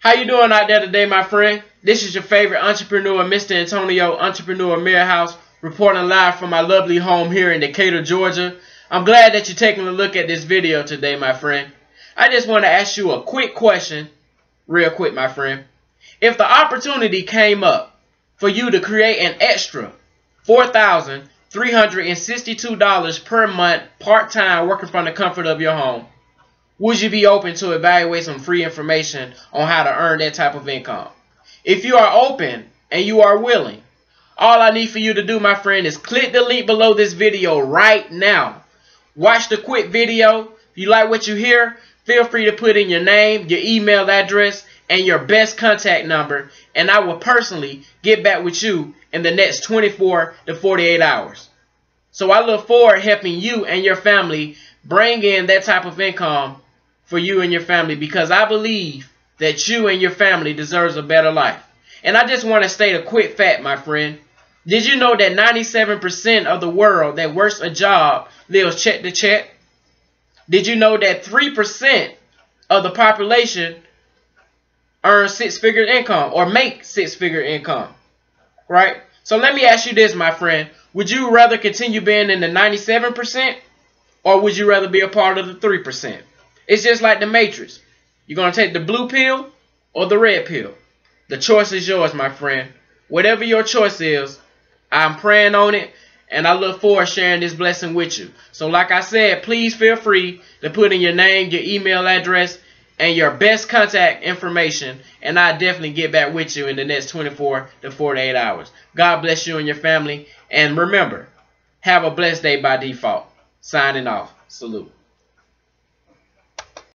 How you doing out there today, my friend? This is your favorite entrepreneur, Mr. Antonio, Entrepreneur Milhouse, reporting live from my lovely home here in Decatur, Georgia. I'm glad that you're taking a look at this video today, my friend. I just want to ask you a quick question, real quick, my friend. If the opportunity came up for you to create an extra $4,362 per month part-time working from the comfort of your home, would you be open to evaluate some free information on how to earn that type of income? If you are open and you are willing, all I need for you to do, my friend, is click the link below this video right now. Watch the quick video. If you like what you hear, feel free to put in your name, your email address, and your best contact number, and I will personally get back with you in the next 24 to 48 hours. So I look forward to helping you and your family bring in that type of income for you and your family because I believe that you and your family deserves a better life. And I just want to state a quick fact, my friend. Did you know that 97% of the world that works a job lives check to check? Did you know that 3% of the population earn six-figure income or make six-figure income? Right? So let me ask you this, my friend. Would you rather continue being in the 97% or would you rather be a part of the 3%? It's just like the Matrix. You're going to take the blue pill or the red pill. The choice is yours, my friend. Whatever your choice is, I'm praying on it, and I look forward to sharing this blessing with you. So like I said, please feel free to put in your name, your email address, and your best contact information, and I'll definitely get back with you in the next 24 to 48 hours. God bless you and your family, and remember, have a blessed day by default. Signing off. Salute.